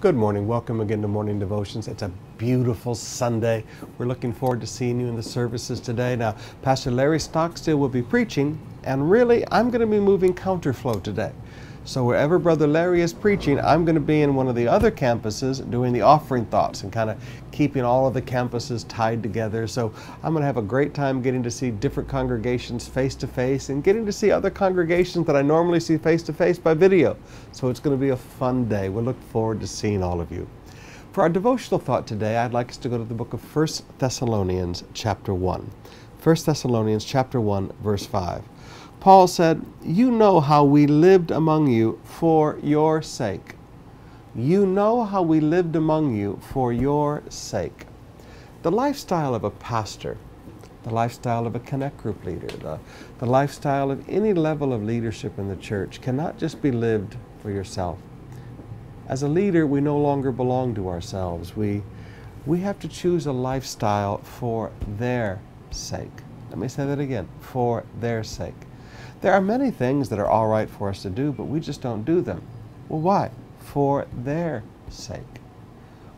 Good morning. Welcome again to Morning Devotions. It's a beautiful Sunday. We're looking forward to seeing you in the services today. Now, Pastor Larry Stockstill will be preaching, and really, I'm going to be moving counterflow today. So, wherever Brother Larry is preaching, I'm going to be in one of the other campuses doing the offering thoughts and kind of keeping all of the campuses tied together. So, I'm going to have a great time getting to see different congregations face to face and getting to see other congregations that I normally see face to face by video. So, it's going to be a fun day. We look forward to seeing all of you. For our devotional thought today, I'd like us to go to the book of 1 Thessalonians, chapter 1. 1 Thessalonians, chapter 1, verse 5. Paul said, You know how we lived among you for your sake. You know how we lived among you for your sake. The lifestyle of a pastor, the lifestyle of a connect group leader, the, the lifestyle of any level of leadership in the church cannot just be lived for yourself. As a leader, we no longer belong to ourselves. We, we have to choose a lifestyle for their sake. Let me say that again for their sake. There are many things that are all right for us to do, but we just don't do them. Well, why? For their sake.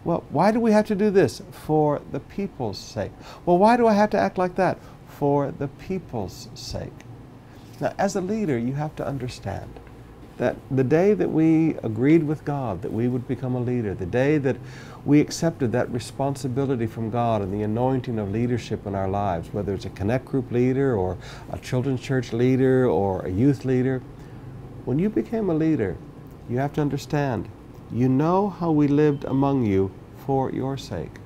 Well, why do we have to do this? For the people's sake. Well, why do I have to act like that? For the people's sake. Now, as a leader, you have to understand that the day that we agreed with God that we would become a leader, the day that we accepted that responsibility from God and the anointing of leadership in our lives, whether it's a connect group leader or a children's church leader or a youth leader, when you became a leader, you have to understand you know how we lived among you for your sake.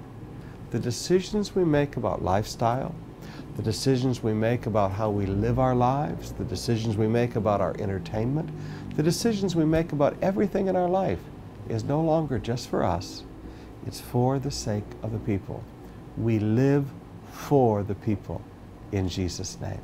The decisions we make about lifestyle, the decisions we make about how we live our lives, the decisions we make about our entertainment, the decisions we make about everything in our life is no longer just for us, it's for the sake of the people. We live for the people in Jesus' name.